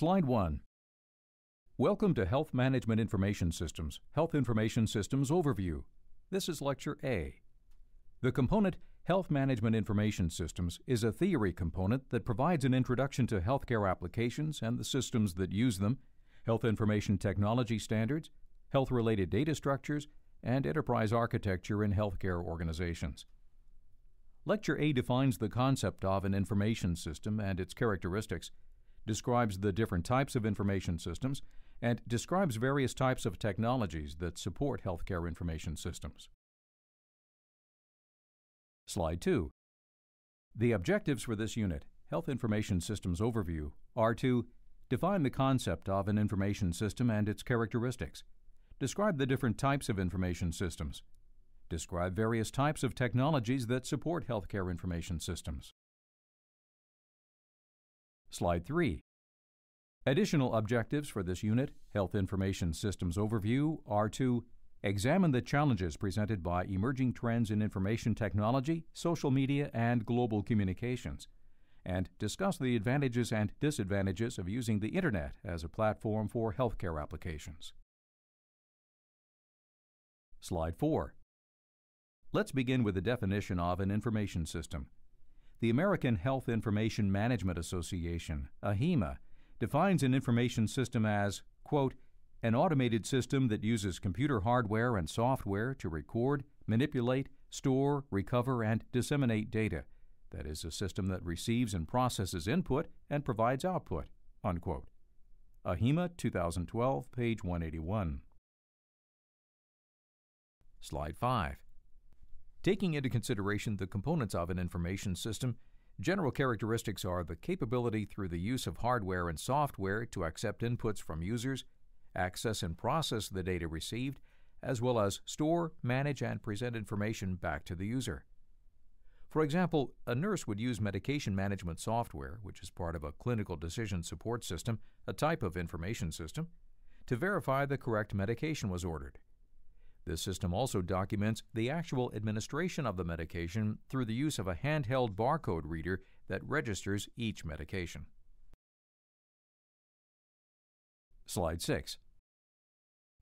Slide 1. Welcome to Health Management Information Systems, Health Information Systems Overview. This is Lecture A. The component Health Management Information Systems is a theory component that provides an introduction to healthcare applications and the systems that use them, health information technology standards, health related data structures, and enterprise architecture in healthcare organizations. Lecture A defines the concept of an information system and its characteristics describes the different types of information systems, and describes various types of technologies that support healthcare information systems. Slide 2. The objectives for this unit, Health Information Systems Overview, are to define the concept of an information system and its characteristics, describe the different types of information systems, describe various types of technologies that support healthcare information systems, Slide 3. Additional objectives for this unit, Health Information Systems Overview, are to examine the challenges presented by emerging trends in information technology, social media, and global communications, and discuss the advantages and disadvantages of using the Internet as a platform for healthcare applications. Slide 4. Let's begin with the definition of an information system. The American Health Information Management Association, AHIMA, defines an information system as, quote, an automated system that uses computer hardware and software to record, manipulate, store, recover, and disseminate data. That is, a system that receives and processes input and provides output. Unquote. AHIMA 2012, page 181. Slide 5. Taking into consideration the components of an information system, general characteristics are the capability through the use of hardware and software to accept inputs from users, access and process the data received, as well as store, manage, and present information back to the user. For example, a nurse would use medication management software, which is part of a clinical decision support system, a type of information system, to verify the correct medication was ordered. This system also documents the actual administration of the medication through the use of a handheld barcode reader that registers each medication. Slide 6.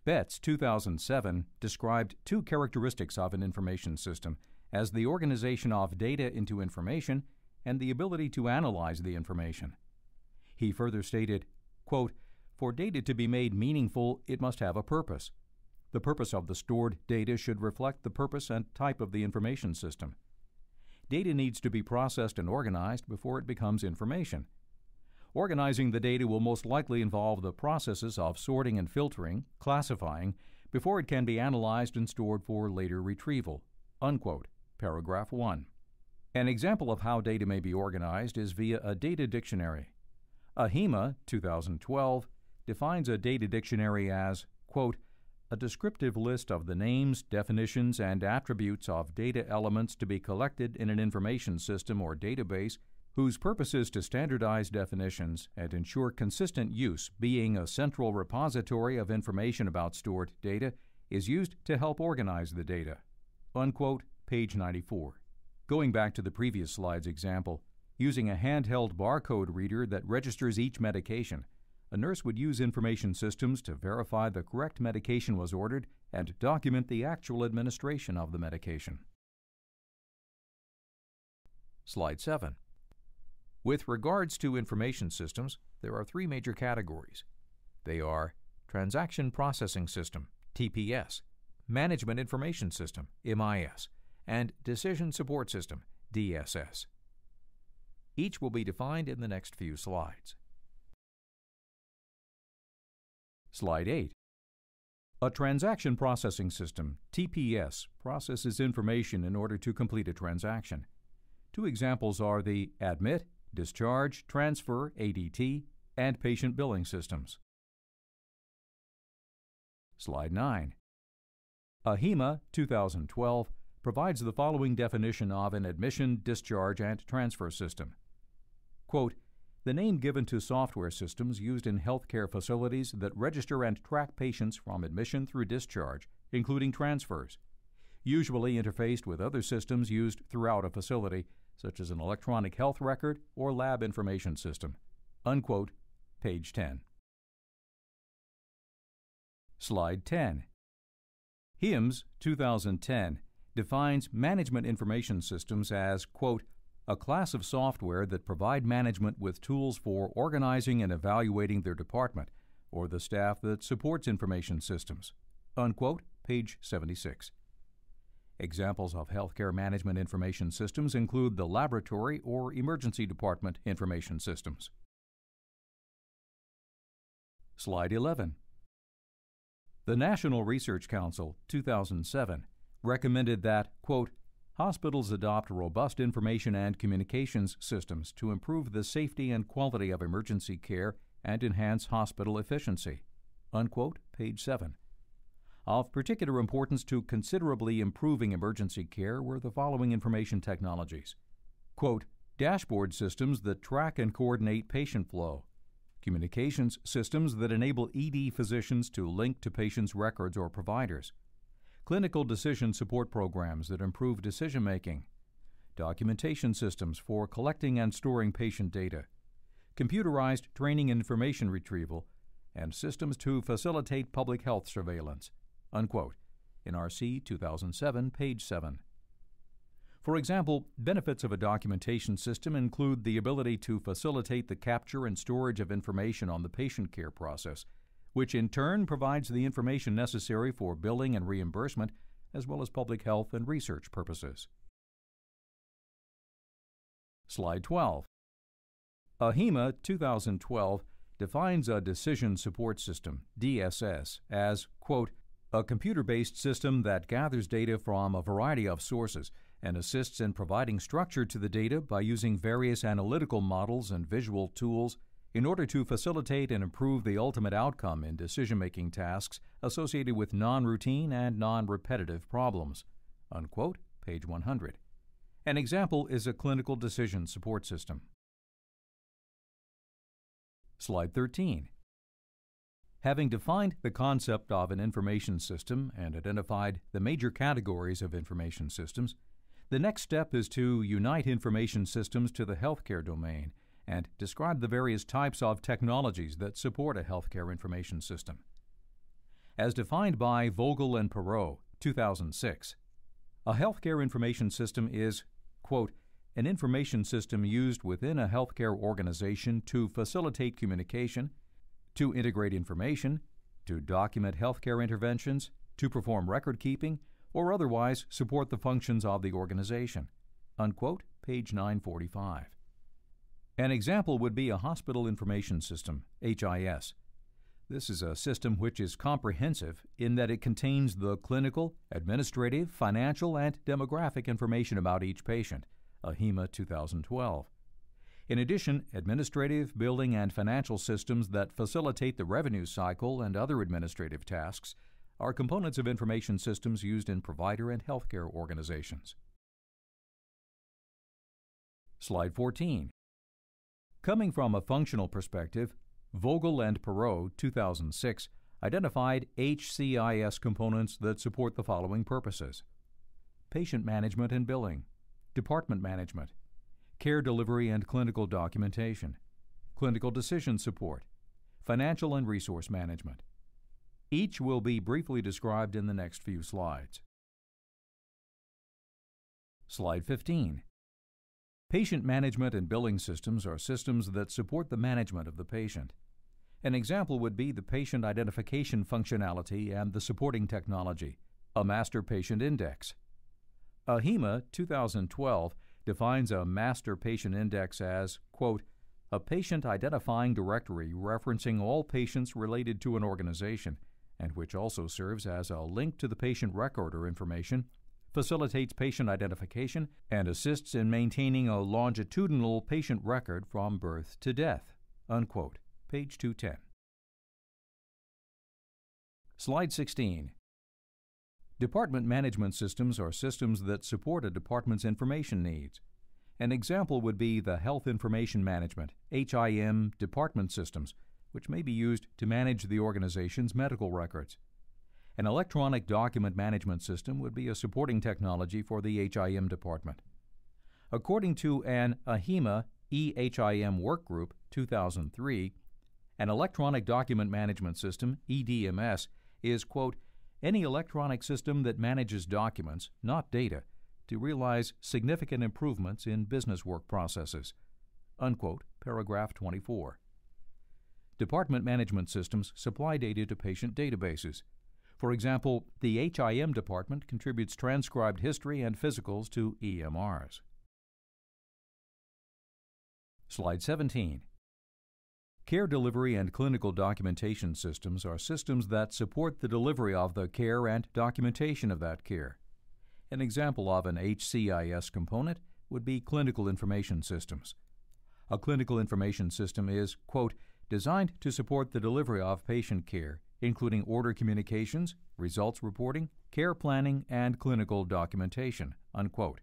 Betts 2007 described two characteristics of an information system as the organization of data into information and the ability to analyze the information. He further stated, quote, For data to be made meaningful, it must have a purpose. The purpose of the stored data should reflect the purpose and type of the information system. Data needs to be processed and organized before it becomes information. Organizing the data will most likely involve the processes of sorting and filtering, classifying, before it can be analyzed and stored for later retrieval. Unquote. Paragraph 1. An example of how data may be organized is via a data dictionary. AHIMA 2012 defines a data dictionary as, quote, a descriptive list of the names, definitions, and attributes of data elements to be collected in an information system or database whose purpose is to standardize definitions and ensure consistent use, being a central repository of information about stored data, is used to help organize the data. Unquote, page 94. Going back to the previous slide's example, using a handheld barcode reader that registers each medication, a nurse would use information systems to verify the correct medication was ordered and document the actual administration of the medication. Slide 7. With regards to information systems, there are three major categories. They are Transaction Processing System, TPS, Management Information System, MIS, and Decision Support System, DSS. Each will be defined in the next few slides. Slide 8. A transaction processing system, TPS, processes information in order to complete a transaction. Two examples are the admit, discharge, transfer, ADT, and patient billing systems. Slide 9. AHIMA 2012 provides the following definition of an admission, discharge, and transfer system. Quote, the name given to software systems used in healthcare facilities that register and track patients from admission through discharge, including transfers, usually interfaced with other systems used throughout a facility, such as an electronic health record or lab information system. Unquote, page 10. Slide 10. HIMSS 2010 defines management information systems as, quote, a class of software that provide management with tools for organizing and evaluating their department or the staff that supports information systems. Unquote, page 76. Examples of healthcare management information systems include the laboratory or emergency department information systems. Slide 11. The National Research Council, 2007, recommended that, quote, hospitals adopt robust information and communications systems to improve the safety and quality of emergency care and enhance hospital efficiency. Unquote, page 7. Of particular importance to considerably improving emergency care were the following information technologies. Quote, dashboard systems that track and coordinate patient flow, communications systems that enable ED physicians to link to patients' records or providers, clinical decision support programs that improve decision making, documentation systems for collecting and storing patient data, computerized training information retrieval, and systems to facilitate public health surveillance. Unquote. NRC 2007, page 7. For example, benefits of a documentation system include the ability to facilitate the capture and storage of information on the patient care process, which in turn provides the information necessary for billing and reimbursement, as well as public health and research purposes. Slide 12. AHIMA 2012 defines a decision support system, DSS, as, quote, a computer based system that gathers data from a variety of sources and assists in providing structure to the data by using various analytical models and visual tools in order to facilitate and improve the ultimate outcome in decision making tasks associated with non routine and non repetitive problems. Unquote, page 100. An example is a clinical decision support system. Slide 13. Having defined the concept of an information system and identified the major categories of information systems, the next step is to unite information systems to the healthcare domain and describe the various types of technologies that support a healthcare information system. As defined by Vogel and Perreault, 2006, a healthcare information system is, quote, an information system used within a healthcare organization to facilitate communication, to integrate information, to document healthcare interventions, to perform record keeping, or otherwise support the functions of the organization. Unquote, page 945. An example would be a hospital information system, HIS. This is a system which is comprehensive in that it contains the clinical, administrative, financial, and demographic information about each patient AHIMA 2012. In addition, administrative, building, and financial systems that facilitate the revenue cycle and other administrative tasks are components of information systems used in provider and healthcare organizations. Slide 14. Coming from a functional perspective, Vogel and Perreault 2006 identified HCIS components that support the following purposes patient management and billing, department management, care delivery and clinical documentation, clinical decision support, financial and resource management. Each will be briefly described in the next few slides. Slide 15. Patient management and billing systems are systems that support the management of the patient. An example would be the patient identification functionality and the supporting technology, a master patient index, AHIMA 2012 defines a master patient index as, quote, a patient identifying directory referencing all patients related to an organization, and which also serves as a link to the patient record or information, facilitates patient identification, and assists in maintaining a longitudinal patient record from birth to death. Unquote. Page 210. Slide 16. Department management systems are systems that support a department's information needs. An example would be the Health Information Management HIM department systems, which may be used to manage the organization's medical records. An electronic document management system would be a supporting technology for the HIM department. According to an AHIMA EHIM Workgroup 2003, An electronic document management system, EDMS, is, quote, any electronic system that manages documents, not data, to realize significant improvements in business work processes. Unquote, paragraph 24. Department management systems supply data to patient databases. For example, the HIM department contributes transcribed history and physicals to EMRs. Slide 17. Care delivery and clinical documentation systems are systems that support the delivery of the care and documentation of that care. An example of an HCIS component would be clinical information systems. A clinical information system is, quote, designed to support the delivery of patient care, including order communications, results reporting, care planning, and clinical documentation, unquote.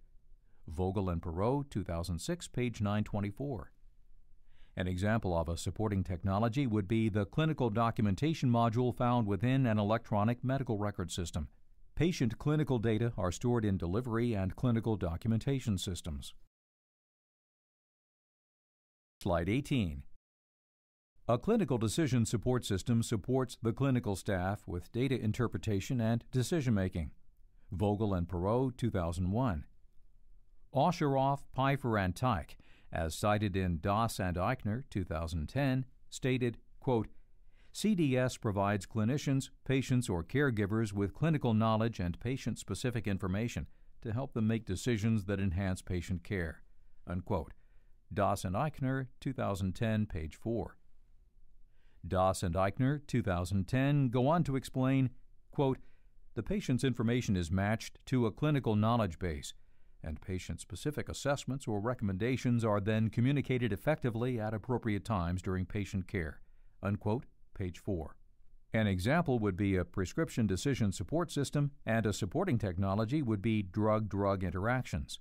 Vogel and Perreault, 2006, page 924. An example of a supporting technology would be the clinical documentation module found within an electronic medical record system. Patient clinical data are stored in delivery and clinical documentation systems. Slide 18. A clinical decision support system supports the clinical staff with data interpretation and decision making. Vogel and Perreault, 2001. Osheroff, Pfeiffer, and Teich as cited in Das and Eichner, 2010, stated, quote, CDS provides clinicians, patients, or caregivers with clinical knowledge and patient specific information to help them make decisions that enhance patient care. Unquote. Das and Eichner, 2010, page 4. Das and Eichner, 2010, go on to explain, quote, the patient's information is matched to a clinical knowledge base and patient specific assessments or recommendations are then communicated effectively at appropriate times during patient care. Unquote, page 4. An example would be a prescription decision support system, and a supporting technology would be drug drug interactions.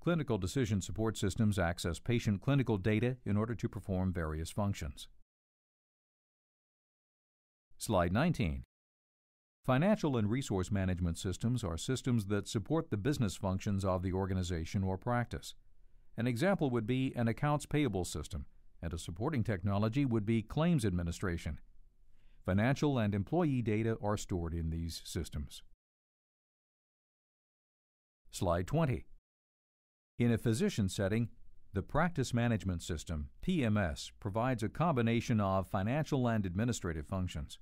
Clinical decision support systems access patient clinical data in order to perform various functions. Slide 19. Financial and resource management systems are systems that support the business functions of the organization or practice. An example would be an accounts payable system, and a supporting technology would be claims administration. Financial and employee data are stored in these systems. Slide 20. In a physician setting, the Practice Management System, PMS, provides a combination of financial and administrative functions.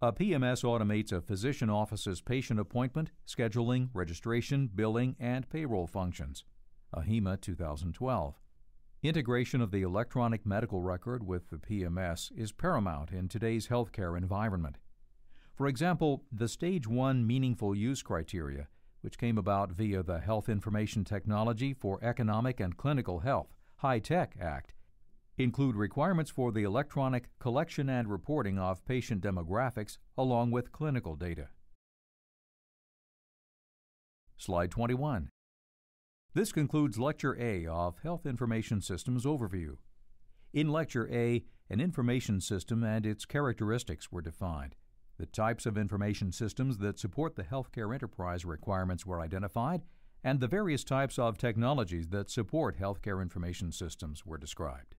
A PMS automates a physician office's patient appointment, scheduling, registration, billing, and payroll functions. AHIMA 2012. Integration of the electronic medical record with the PMS is paramount in today's healthcare environment. For example, the Stage 1 Meaningful Use Criteria, which came about via the Health Information Technology for Economic and Clinical Health, HITECH Act, include requirements for the electronic collection and reporting of patient demographics along with clinical data. Slide 21. This concludes Lecture A of Health Information Systems Overview. In Lecture A, an information system and its characteristics were defined. The types of information systems that support the healthcare enterprise requirements were identified, and the various types of technologies that support healthcare information systems were described.